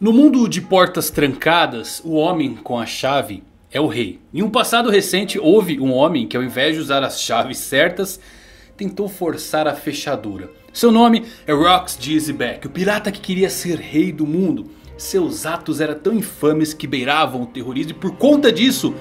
No mundo de portas trancadas, o homem com a chave é o rei. Em um passado recente houve um homem que ao invés de usar as chaves certas, tentou forçar a fechadura. Seu nome é Rox Dizzyback, o pirata que queria ser rei do mundo. Seus atos eram tão infames que beiravam o terrorismo e por conta disso,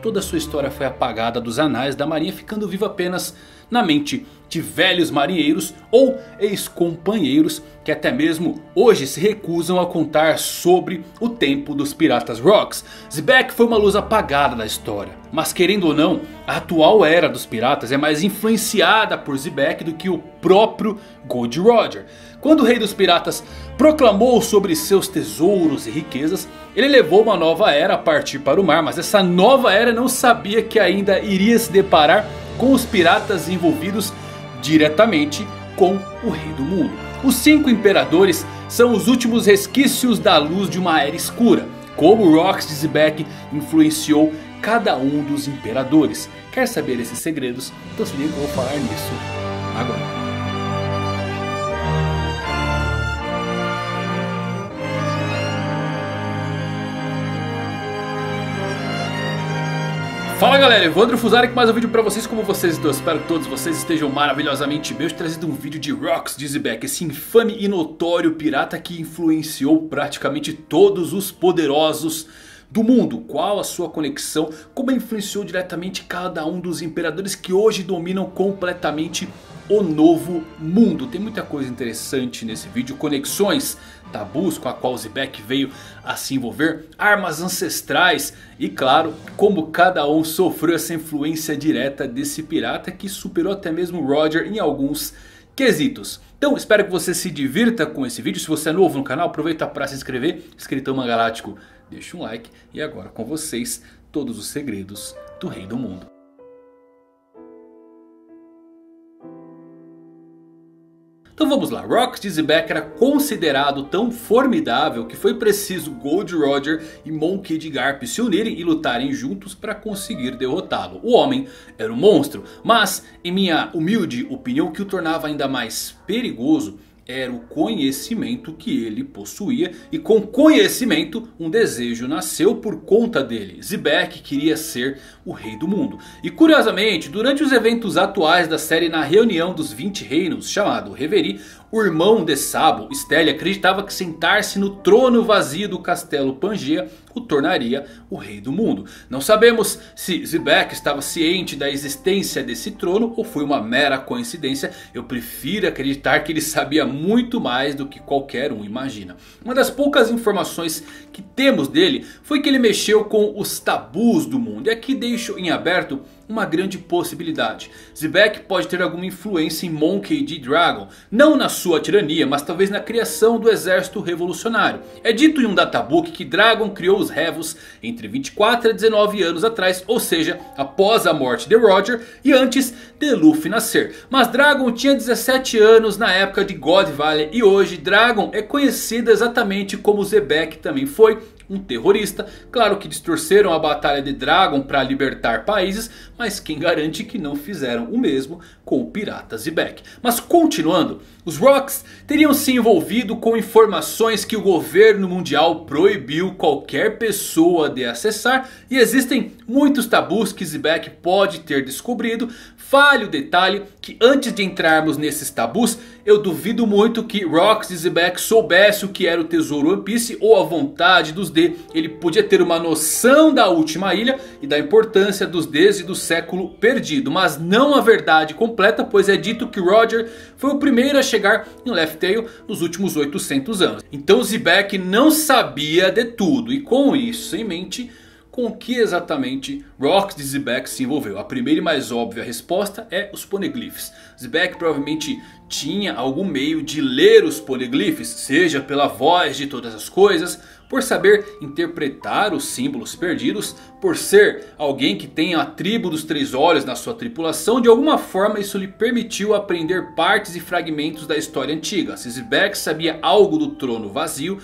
toda sua história foi apagada dos anais da marinha ficando viva apenas na mente de velhos marinheiros ou ex-companheiros que até mesmo hoje se recusam a contar sobre o tempo dos Piratas Rocks. Zebek foi uma luz apagada da história, mas querendo ou não, a atual era dos piratas é mais influenciada por Zebek do que o próprio Gold Roger. Quando o rei dos piratas proclamou sobre seus tesouros e riquezas, ele levou uma nova era a partir para o mar, mas essa nova era não sabia que ainda iria se deparar com os piratas envolvidos diretamente com o rei do mundo. Os cinco imperadores são os últimos resquícios da luz de uma era escura. Como Rox de Zebek influenciou cada um dos imperadores. Quer saber esses segredos? Então se liga eu vou falar nisso agora. Fala galera, Evandro Fusari com mais um vídeo pra vocês, como vocês estão? Espero que todos vocês estejam maravilhosamente bem. Hoje trazido um vídeo de Rox Dizzyback, esse infame e notório pirata que influenciou praticamente todos os poderosos do mundo. Qual a sua conexão, como influenciou diretamente cada um dos imperadores que hoje dominam completamente o novo mundo. Tem muita coisa interessante nesse vídeo, conexões, tabus com a qual Zebek veio a se envolver, armas ancestrais e claro, como cada um sofreu essa influência direta desse pirata que superou até mesmo Roger em alguns quesitos. Então espero que você se divirta com esse vídeo, se você é novo no canal aproveita para se inscrever, Escritão Galáctico, deixa um like e agora com vocês todos os segredos do Rei do Mundo. Então vamos lá, Rox Dizzyback era considerado tão formidável que foi preciso Gold Roger e Monkey D. Garp se unirem e lutarem juntos para conseguir derrotá-lo. O homem era um monstro, mas em minha humilde opinião o que o tornava ainda mais perigoso era o conhecimento que ele possuía e com conhecimento um desejo nasceu por conta dele. Zebek queria ser o rei do mundo. E curiosamente, durante os eventos atuais da série na reunião dos 20 reinos, chamado Reverie, o irmão de Sabo, Stelle, acreditava que sentar-se no trono vazio do castelo Pangea o tornaria o rei do mundo. Não sabemos se Zebek estava ciente da existência desse trono ou foi uma mera coincidência. Eu prefiro acreditar que ele sabia muito mais do que qualquer um imagina. Uma das poucas informações que temos dele foi que ele mexeu com os tabus do mundo. E aqui deixo em aberto uma grande possibilidade. Zebek pode ter alguma influência em Monkey D. Dragon. Não na sua tirania, mas talvez na criação do exército revolucionário. É dito em um databook que Dragon criou os Revos entre 24 a 19 anos atrás. Ou seja, após a morte de Roger e antes de Luffy nascer. Mas Dragon tinha 17 anos na época de God Valley. E hoje Dragon é conhecido exatamente como Zebek também foi um terrorista. Claro que distorceram a batalha de Dragon para libertar países, mas quem garante que não fizeram o mesmo com o pirata Zebek. Mas continuando, os Rocks teriam se envolvido com informações que o governo mundial proibiu qualquer pessoa de acessar. E existem muitos tabus que Zebek pode ter descobrido. Fale o detalhe que antes de entrarmos nesses tabus, eu duvido muito que Rocks e soubesse o que era o tesouro One Piece ou a vontade dos D. Ele podia ter uma noção da última ilha e da importância dos Ds e do século perdido. Mas não a verdade completa, pois é dito que Roger foi o primeiro a chegar em Left Tail nos últimos 800 anos. Então Zebek não sabia de tudo e com isso em mente com o que exatamente Rox de Zebek se envolveu? A primeira e mais óbvia resposta é os poneglyphs. Zebek provavelmente tinha algum meio de ler os poneglyphs, seja pela voz de todas as coisas, por saber interpretar os símbolos perdidos, por ser alguém que tem a tribo dos três olhos na sua tripulação, de alguma forma isso lhe permitiu aprender partes e fragmentos da história antiga. Se Zebek sabia algo do trono vazio,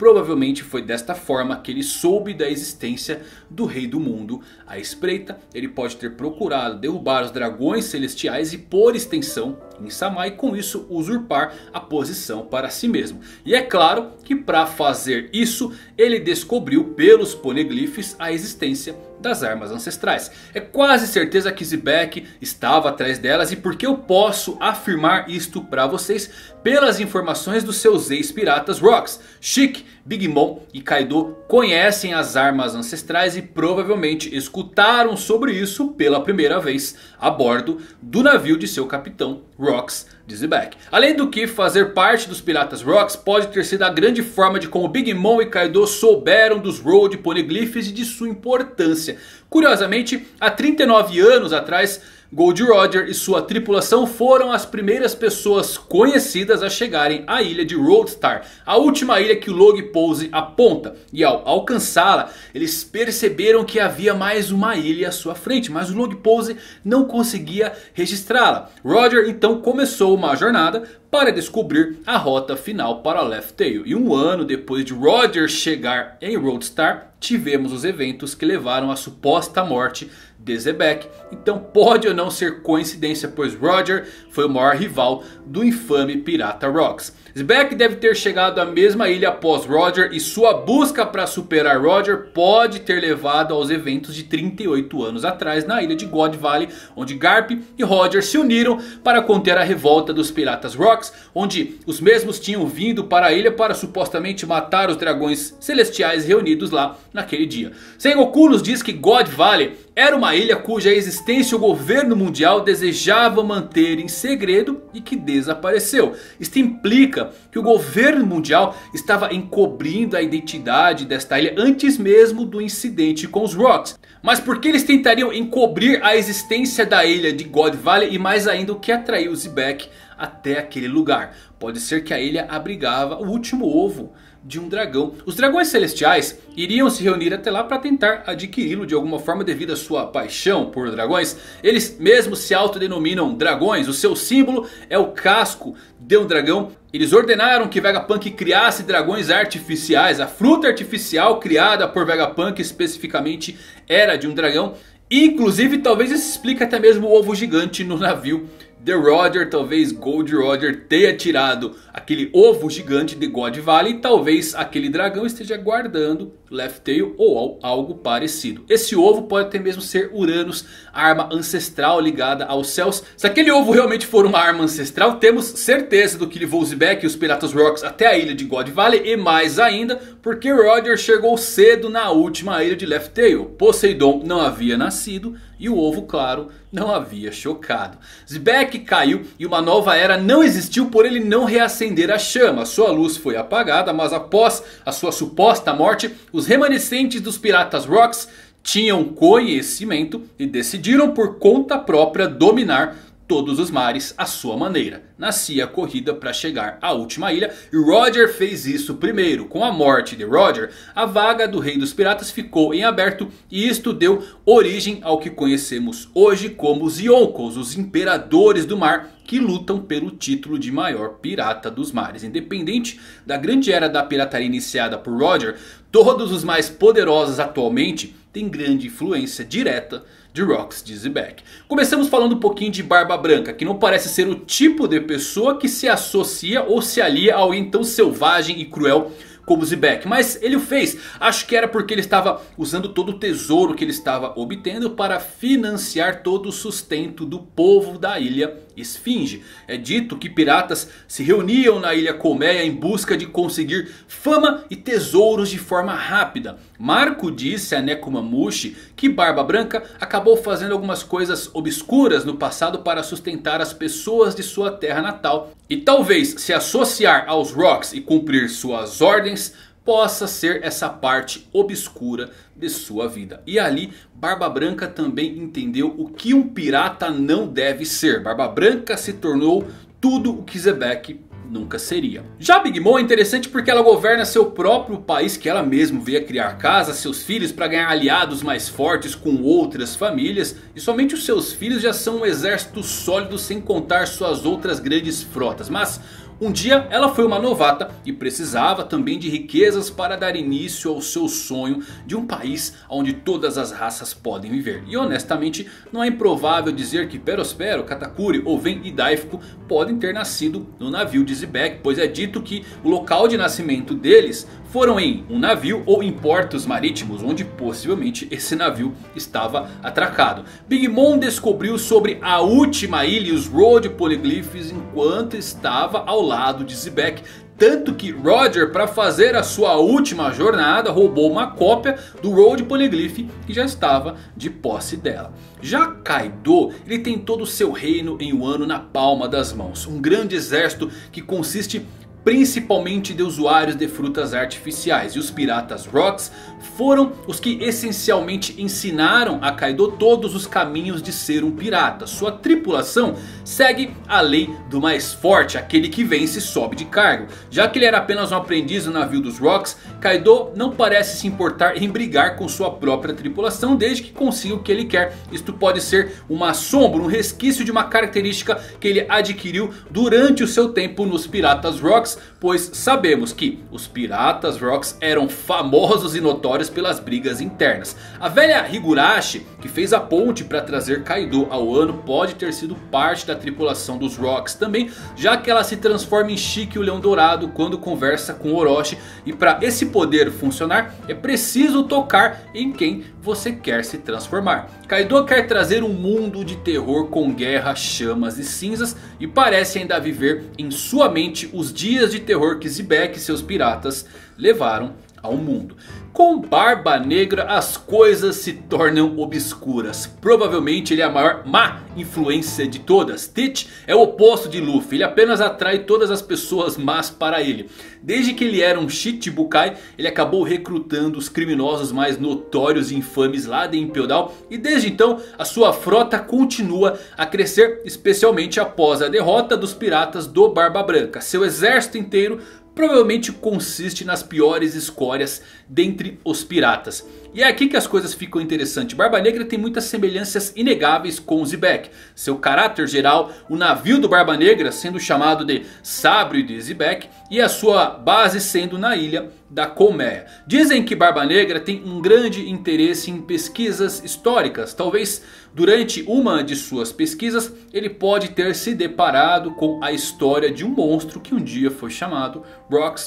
Provavelmente foi desta forma que ele soube da existência do Rei do Mundo. À espreita, ele pode ter procurado derrubar os dragões celestiais e por extensão Insama e com isso usurpar a posição para si mesmo. E é claro que para fazer isso ele descobriu pelos poneglyphs a existência das armas ancestrais. É quase certeza que Zebek estava atrás delas e porque eu posso afirmar isto para vocês pelas informações dos seus ex-piratas Rocks. Chic, Big Mom e Kaido conhecem as armas ancestrais e provavelmente escutaram sobre isso pela primeira vez a bordo do navio de seu capitão Rocks de Zebek. Além do que fazer parte dos piratas Rocks pode ter sido a grande forma de como Big Mom e Kaido souberam dos Road Poneglyphs e de sua importância. Curiosamente, há 39 anos atrás Gold Roger e sua tripulação foram as primeiras pessoas conhecidas a chegarem à ilha de Roadstar. A última ilha que o Log Pose aponta. E ao alcançá-la, eles perceberam que havia mais uma ilha à sua frente. Mas o Log Pose não conseguia registrá-la. Roger então começou uma jornada para descobrir a rota final para Left Tail. E um ano depois de Roger chegar em Roadstar, tivemos os eventos que levaram à suposta morte de Zebek. Então pode ou não ser coincidência, pois Roger foi o maior rival do infame pirata Rocks. Zebek deve ter chegado à mesma ilha após Roger e sua busca para superar Roger pode ter levado aos eventos de 38 anos atrás na ilha de God Valley, onde Garp e Roger se uniram para conter a revolta dos piratas Rocks, onde os mesmos tinham vindo para a ilha para supostamente matar os dragões celestiais reunidos lá naquele dia. Sengoku nos diz que God Valley era uma ilha cuja existência o governo mundial desejava manter em segredo e que desapareceu. Isto implica que o governo mundial estava encobrindo a identidade desta ilha antes mesmo do incidente com os Rocks. Mas por que eles tentariam encobrir a existência da ilha de God Valley e mais ainda o que atraiu Zebek até aquele lugar? Pode ser que a ilha abrigava o último ovo de um dragão. Os dragões celestiais iriam se reunir até lá para tentar adquiri-lo de alguma forma devido à sua paixão por dragões. Eles mesmos se autodenominam dragões, o seu símbolo é o casco de um dragão. Eles ordenaram que Vegapunk criasse dragões artificiais. A fruta artificial criada por Vegapunk especificamente era de um dragão. Inclusive talvez isso explique até mesmo o ovo gigante no navio The Roger, talvez Gold Roger tenha tirado aquele ovo gigante de God Valley. Talvez aquele dragão esteja guardando Left Tail ou algo parecido. Esse ovo pode até mesmo ser Uranus, arma ancestral ligada aos céus. Se aquele ovo realmente for uma arma ancestral, temos certeza do que levou Zebek e os Piratas Rocks até a ilha de God Valley. E mais ainda, porque Roger chegou cedo na última ilha de Left Tail. Poseidon não havia nascido e o ovo, claro, não havia chocado. Zebek caiu e uma nova era não existiu por ele não reacender a chama. Sua luz foi apagada, mas após a sua suposta morte, os remanescentes dos piratas Rocks tinham conhecimento e decidiram por conta própria dominar todos os mares à sua maneira. Nascia a corrida para chegar à última ilha e Roger fez isso primeiro. Com a morte de Roger, a vaga do rei dos piratas ficou em aberto e isto deu origem ao que conhecemos hoje como os Yonkous, os imperadores do mar que lutam pelo título de maior pirata dos mares. Independente da grande era da pirataria iniciada por Roger, todos os mais poderosos atualmente têm grande influência direta de Rocks de Zebek. Começamos falando um pouquinho de Barba Branca, que não parece ser o tipo de pessoa que se associa ou se alia a alguém tão selvagem e cruel como Zebek. Mas ele o fez. Acho que era porque ele estava usando todo o tesouro que ele estava obtendo para financiar todo o sustento do povo da ilha Esfinge. É dito que piratas se reuniam na ilha Colmeia em busca de conseguir fama e tesouros de forma rápida. Marco disse a Nekomamushi que Barba Branca acabou fazendo algumas coisas obscuras no passado para sustentar as pessoas de sua terra natal. E talvez se associar aos Rocks e cumprir suas ordens possa ser essa parte obscura de sua vida. E ali Barba Branca também entendeu o que um pirata não deve ser. Barba Branca se tornou tudo o que Zebek nunca seria. Já Big Mom é interessante porque ela governa seu próprio país que ela mesma veio a criar casa, seus filhos para ganhar aliados mais fortes com outras famílias. E somente os seus filhos já são um exército sólido sem contar suas outras grandes frotas. Mas Um dia ela foi uma novata e precisava também de riquezas para dar início ao seu sonho de um país onde todas as raças podem viver. E honestamente não é improvável dizer que Perospero, Katakuri ou Ven e Daifko podem ter nascido no navio de Zebek. Pois é dito que o local de nascimento deles foram em um navio ou em portos marítimos onde possivelmente esse navio estava atracado. Big Mom descobriu sobre a última ilha e os Road Polyglyphs enquanto estava ao lado de Zebek. Tanto que Roger, para fazer a sua última jornada, roubou uma cópia do Road Polyglyph que já estava de posse dela. Já Kaido, ele tem todo o seu reino em Wano na palma das mãos. Um grande exército que consiste principalmente de usuários de frutas artificiais. E os piratas Rocks foram os que essencialmente ensinaram a Kaido todos os caminhos de ser um pirata. Sua tripulação segue a lei do mais forte, aquele que vence e sobe de cargo. Já que ele era apenas um aprendiz no navio dos Rocks, Kaido não parece se importar em brigar com sua própria tripulação desde que consiga o que ele quer. Isto pode ser uma sombra, um resquício de uma característica que ele adquiriu durante o seu tempo nos Piratas Rocks. Pois sabemos que os Piratas Rocks eram famosos e notórios pelas brigas internas. A velha Higurashi, que fez a ponte para trazer Kaido ao ano, pode ter sido parte da tripulação dos Rocks também. Já que ela se transforma em Shiki o Leão Dourado quando conversa com Orochi. E para esse poder funcionar é preciso tocar em quem você quer se transformar. Kaido quer trazer um mundo de terror com guerra, chamas e cinzas. E parece ainda viver em sua mente os dias de terror que Zebek e seus piratas levaram ao mundo. Com Barba Negra as coisas se tornam obscuras. Provavelmente ele é a maior má influência de todas. Tite é o oposto de Luffy. Ele apenas atrai todas as pessoas más para ele. Desde que ele era um Shichibukai, ele acabou recrutando os criminosos mais notórios e infames lá de Impel. E desde então a sua frota continua a crescer. Especialmente após a derrota dos piratas do Barba Branca. Seu exército inteiro provavelmente consiste nas piores escórias dentre os piratas. E é aqui que as coisas ficam interessantes. Barba Negra tem muitas semelhanças inegáveis com Zebek. Seu caráter geral, o navio do Barba Negra sendo chamado de Sabre de Zebek e a sua base sendo na ilha da Colmeia. Dizem que Barba Negra tem um grande interesse em pesquisas históricas. Talvez durante uma de suas pesquisas ele pode ter se deparado com a história de um monstro que um dia foi chamado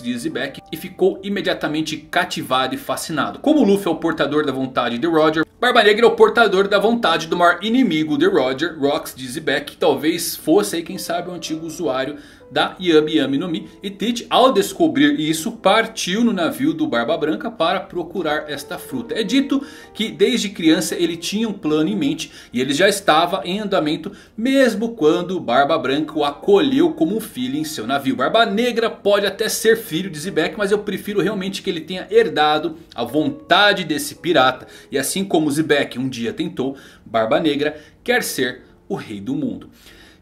de Zebek e ficou imediatamente cativado e fascinado. Como Luffy é o portador da vontade de Roger, Barba Negra é o portador da vontade do maior inimigo de Roger, de Zebek, que talvez fosse aí quem sabe o antigo usuário da Yami Yami no Mi. E Teach ao descobrir isso partiu no navio do Barba Branca para procurar esta fruta. É dito que desde criança ele tinha um plano em mente e ele já estava em andamento mesmo quando Barba Branca o acolheu como um filho em seu navio. Barba Negra pode até ser filho de Zebek, mas eu prefiro realmente que ele tenha herdado a vontade desse pirata. E assim como Zebek um dia tentou, Barba Negra quer ser o rei do mundo.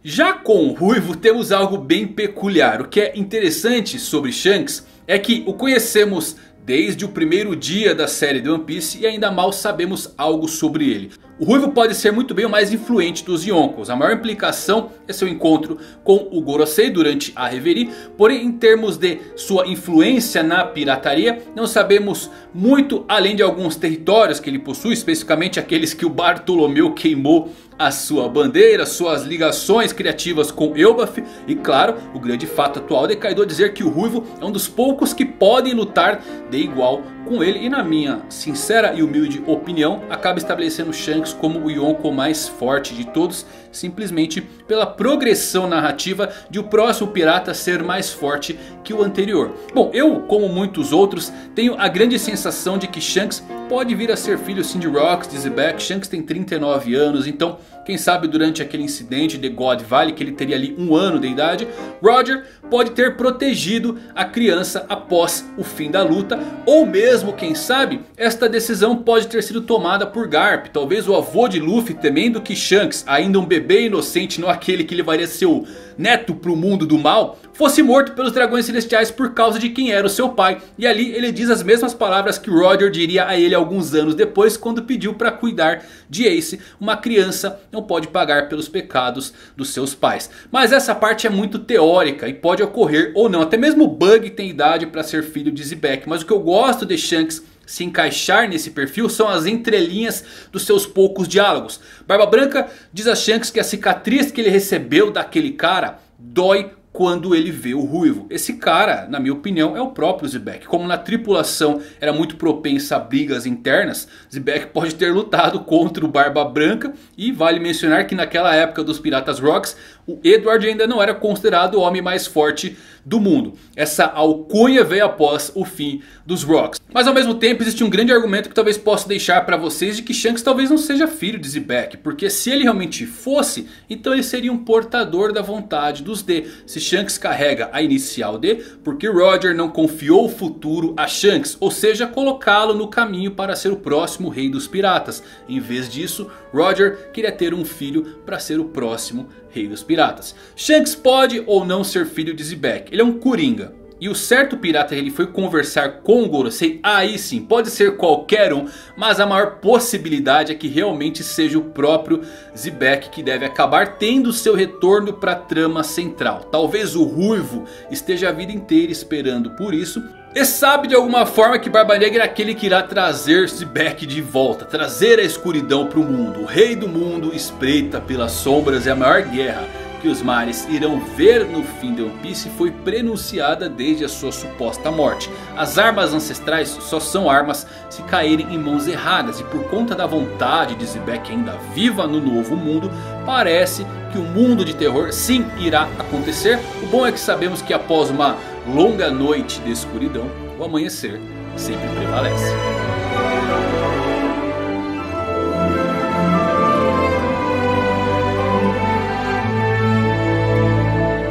Já com o Ruivo temos algo bem peculiar. O que é interessante sobre Shanks é que o conhecemos desde o primeiro dia da série de One Piece e ainda mal sabemos algo sobre ele. O Ruivo pode ser muito bem o mais influente dos Yonkos. A maior implicação é seu encontro com o Gorosei durante a Reverie. Porém em termos de sua influência na pirataria. Não sabemos muito além de alguns territórios que ele possui. Especificamente aqueles que o Bartolomeu queimou a sua bandeira, suas ligações criativas com Elbaf e claro, o grande fato atual de Kaido dizer que o Ruivo é um dos poucos que podem lutar de igual com ele e na minha sincera e humilde opinião acaba estabelecendo Shanks como o Yonko mais forte de todos simplesmente pela progressão narrativa de o próximo pirata ser mais forte que o anterior. Bom, eu como muitos outros tenho a grande sensação de que Shanks pode vir a ser filho sim de Rocks, de Zebek. Shanks tem 39 anos, então quem sabe durante aquele incidente de God Valley que ele teria ali um ano de idade. Roger pode ter protegido a criança após o fim da luta. Ou mesmo quem sabe esta decisão pode ter sido tomada por Garp. Talvez o avô de Luffy temendo que Shanks ainda um bebê inocente, não aquele que levaria seu neto para o mundo do mal, fosse morto pelos dragões celestiais por causa de quem era o seu pai. E ali ele diz as mesmas palavras que Roger diria a ele alguns anos depois quando pediu para cuidar de Ace. Uma criança não pode pagar pelos pecados dos seus pais. Mas essa parte é muito teórica e pode ocorrer ou não. Até mesmo Bug tem idade para ser filho de Zebek. Mas o que eu gosto de Shanks se encaixar nesse perfil são as entrelinhas dos seus poucos diálogos. Barba Branca diz a Shanks que a cicatriz que ele recebeu daquele cara dói quando ele vê o Ruivo. Esse cara, na minha opinião, é o próprio Zebek. Como na tripulação era muito propensa a brigas internas, Zebek pode ter lutado contra o Barba Branca. E vale mencionar que naquela época dos Piratas Rocks, o Edward ainda não era considerado o homem mais forte do mundo. Essa alcunha veio após o fim dos Rocks. Mas ao mesmo tempo existe um grande argumento que talvez possa deixar para vocês de que Shanks talvez não seja filho de Zebek. Porque se ele realmente fosse, então ele seria um portador da vontade dos D. Se Shanks carrega a inicial D, porque Roger não confiou o futuro a Shanks. Ou seja, colocá-lo no caminho para ser o próximo rei dos piratas. Em vez disso, Roger queria ter um filho para ser o próximo rei dos piratas. Shanks pode ou não ser filho de Zebek. Ele é um coringa. E o certo pirata ele foi conversar com o Gorosei, aí sim, pode ser qualquer um, mas a maior possibilidade é que realmente seja o próprio Zebek que deve acabar tendo seu retorno para a trama central. Talvez o Ruivo esteja a vida inteira esperando por isso, e sabe de alguma forma que Barba Negra é aquele que irá trazer Zebek de volta. Trazer a escuridão para o mundo. O rei do mundo espreita pelas sombras e a maior guerra que os mares irão ver no fim de One Piece foi prenunciada desde a sua suposta morte. As armas ancestrais só são armas se caírem em mãos erradas. E por conta da vontade de Zebek ainda viva no novo mundo, parece que o mundo de terror sim irá acontecer. O bom é que sabemos que após uma longa noite de escuridão, o amanhecer sempre prevalece.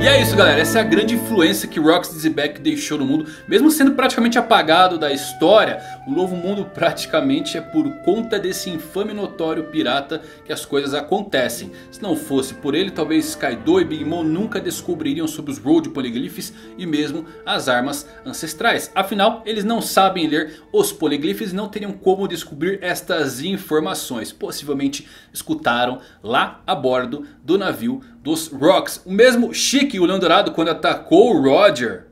E é isso galera, essa é a grande influência que Rox Dizzyback deixou no mundo. Mesmo sendo praticamente apagado da história, o novo mundo praticamente é por conta desse infame notório pirata que as coisas acontecem. Se não fosse por ele, talvez Kaido e Big Mom nunca descobririam sobre os Road Polyglyphs e mesmo as armas ancestrais. Afinal, eles não sabem ler os Polyglyphs e não teriam como descobrir estas informações. Possivelmente escutaram lá a bordo do navio dos Rocks. O mesmo Chique, o Leão Dourado, quando atacou o Roger,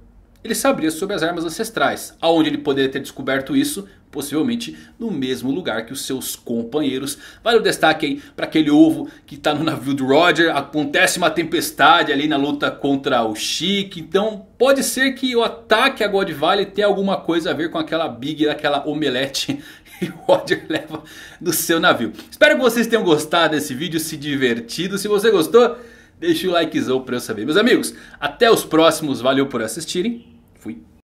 ele sabia sobre as armas ancestrais. Aonde ele poderia ter descoberto isso? Possivelmente no mesmo lugar que os seus companheiros. Vale o destaque aí para aquele ovo que está no navio do Roger. Acontece uma tempestade ali na luta contra o Chique. Então pode ser que o ataque a God Valley tenha alguma coisa a ver com aquela Big, aquela omelete e o Roger leva no seu navio. Espero que vocês tenham gostado desse vídeo, se divertido. Se você gostou... Deixa o likezão pra eu saber. Meus amigos, até os próximos. Valeu por assistirem. Fui.